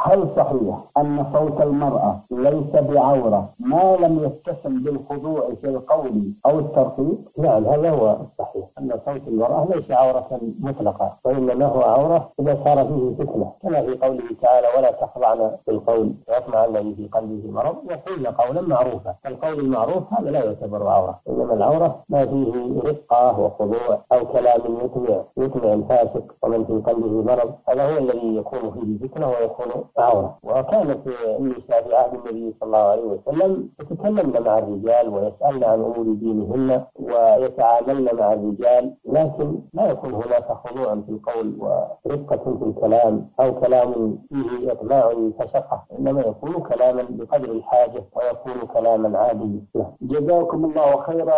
هل صحيح أن صوت المرأة ليس بعورة ما لم يتسم بالخضوع في القول أو الترقيق؟ نعم هذا هو أن صوت المرأة ليس عورة مطلقة وإنما هو عورة إذا صار فيه فتنة. كما في قوله تعالى ولا تخضعن بالقول ويطمع الذي في قلبه مرض وقلن قولا معروفا. القول المعروف هذا لا يعتبر عورة إنما العورة ما فيه رقة وخضوع أو كلام يطمع يطمع الفاسق ومن في قلبه مرض هذا هو الذي يكون فيه فتنة ويكون عورة. وكانت النساء في عهد النبي صلى الله عليه وسلم يتكلمن مع الرجال ويسألن عن أمور دينهن ويتعاملن مع الرجال لكن لا يكون هناك خضوع في القول ورقة في الكلام أو كلام فيه إطماع فشقة إنما يكون كلاما بقدر الحاجة ويكون كلاما عاديا. جزاكم الله خيرا.